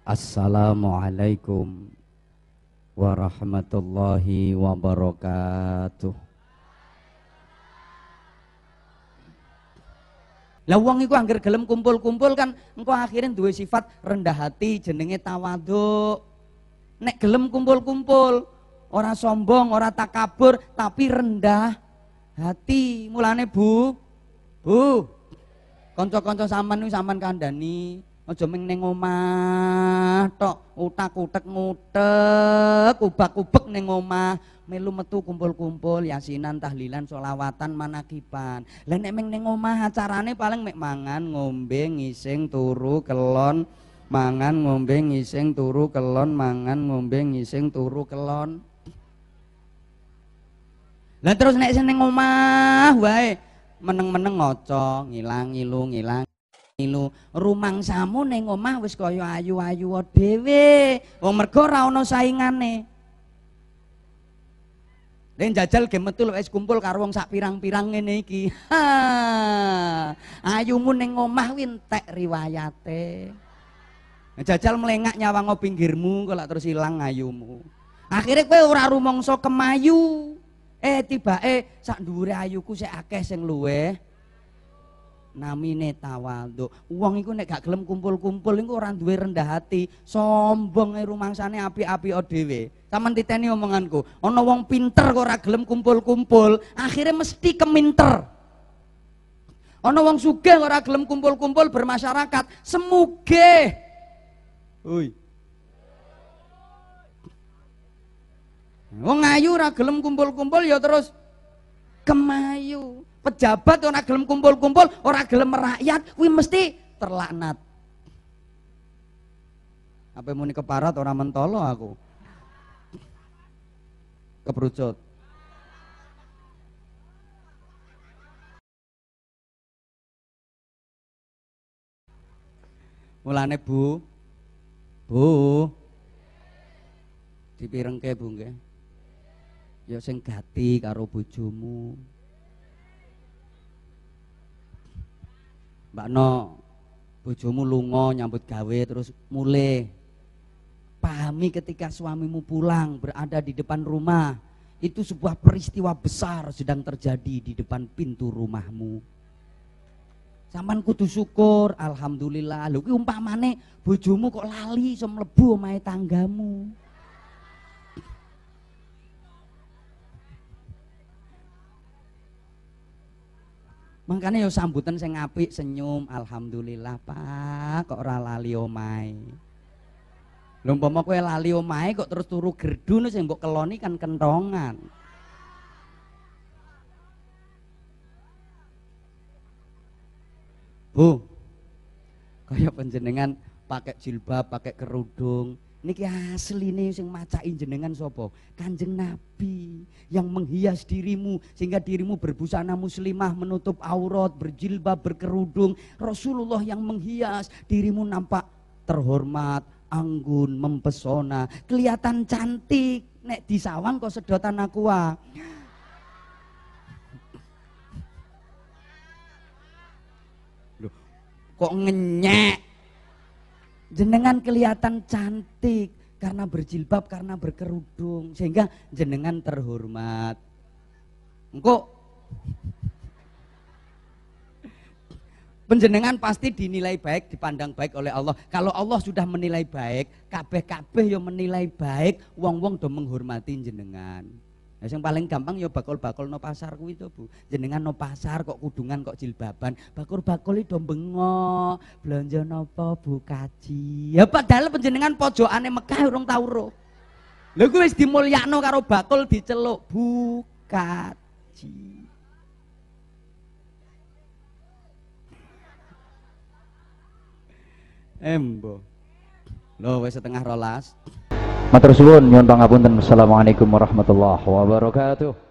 Assalamualaikum warahmatullahi wabarakatuh. Lah wong iku angger gelem kumpul-kumpul kan engko akhirnya duwe sifat rendah hati jenenge tawaduk. Nek gelem kumpul-kumpul ora sombong, ora takabur tapi rendah hati. Mulane Bu, Bu. Kanca-kanca sampean niku sampean kandhani Aja ming ning omah tok, utak-utek ngutek, ubak-ubek ning omah, melu metu kumpul-kumpul yasinan, tahlilan, solawatan, manakiban. Lah nek ming ning omah acarane paling mek mangan, ngombe, ngising, turu, kelon, mangan, ngombe, ngising, turu, kelon, mangan, ngombe, ngising, turu, kelon. Lah terus nek sing ning omah wae meneng-meneng ngoco, ngilang, ngilu, ngilang lu rumangsamu ning omah wis kaya ayu-ayu dhewe wong mergo ora ana saingane Nek jajal game metu wis kumpul karo wong sak pirang-pirang ngene iki. Ha. Ayumu ning omah kuwi entek riwayate. Jajal melengak nyawang pinggirmu kok terus ilang ayumu. Akhirnya kowe ora rumangsa kemayu. Eh tibake sak dhuwure ayuku sik akeh sing luweh namine tawadhu. Wong iku nek gak gelem kumpul-kumpul iku ora duwe rendah hati, sombong e rumangsane api-api dhewe. Saman titeni omonganku, ana wong pinter kok ora gelem kumpul-kumpul, akhirnya mesti keminter. Ana wong sugih ora gelem kumpul-kumpul bermasyarakat, semuge. Oi. Wong ayu ora gelem kumpul-kumpul ya terus kemayu pejabat orang gelem kumpul-kumpul, orang gelem merakyat, kuwi mesti terlaknat. Apa muni keparat orang mentolo aku. Kebrucut. Mulane Bu. Bu. Dipirengke Bu nggih. Ya sing gati karo bojomu. Mbak No, bojomu lunga nyambut gawe terus mulai pahami ketika suamimu pulang berada di depan rumah itu sebuah peristiwa besar sedang terjadi di depan pintu rumahmu Saman kudu syukur, alhamdulillah. Lho ki umpamane bojomu kok lali iso mlebu omahe tanggamu. Makanya yo sambutan sing apik, senyum, alhamdulillah Pak, kok ora lali omahe. Lho umpama kowe lali omahe kok terus turu gerdu sing mbok keloni kan kentongan. Bu, kaya penjenengan pakai jilbab, pakai kerudung, Niki asli nih sing macain jenengan sopo Kanjeng Nabi yang menghias dirimu sehingga dirimu berbusana muslimah menutup aurat, berjilbab, berkerudung. Rasulullah yang menghias dirimu nampak terhormat, anggun, mempesona, kelihatan cantik. Nek di sawang kok sedotan aku ah. Loh, kok ngenyek jenengan kelihatan cantik karena berjilbab, karena berkerudung, sehingga jenengan terhormat. Engkau penjenengan pasti dinilai baik, dipandang baik oleh Allah. Kalau Allah sudah menilai baik, kabeh-kabeh yang menilai baik, wong-wong do menghormati jenengan. Nah, yang paling gampang ya bakul-bakul no pasar kuwi to, Bu. Jenengan no pasar kok kudungan kok jilbaban, bakul-bakul itu bengok, belanja nopo Bu kaji. Ya padahal penjenengan pojokane Mekah urung tau ro. Lha kuwi wis dimulyakno karo bakul diceluk Bu kaji. Embo. Loh wis setengah rolas. Matur suwun nyuwun pangapunten. Assalamualaikum warahmatullahi wabarakatuh.